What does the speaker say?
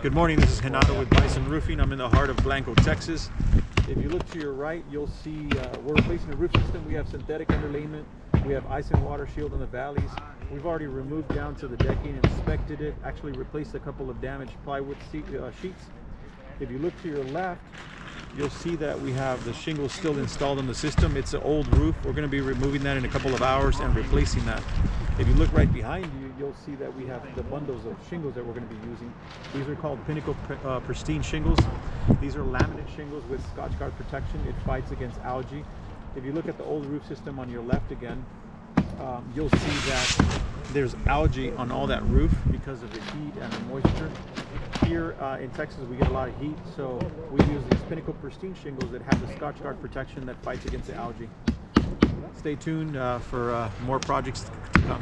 Good morning, this is Genaro with Bison Roofing. I'm in the heart of Blanco, Texas. If you look to your right, you'll see uh, we're replacing the roof system. We have synthetic underlayment. We have ice and water shield in the valleys. We've already removed down to the decking, inspected it, actually replaced a couple of damaged plywood seat, uh, sheets. If you look to your left, you'll see that we have the shingles still installed in the system. It's an old roof. We're going to be removing that in a couple of hours and replacing that. If you look right behind you, you'll see that we have the bundles of shingles that we're going to be using. These are called Pinnacle uh, Pristine shingles. These are laminate shingles with Scotchgard protection. It fights against algae. If you look at the old roof system on your left again, um, you'll see that there's algae on all that roof because of the heat and the moisture. Here uh, in Texas, we get a lot of heat, so we use these Pinnacle Pristine shingles that have the Scotchgard protection that fights against the algae. Stay tuned uh, for uh, more projects to come.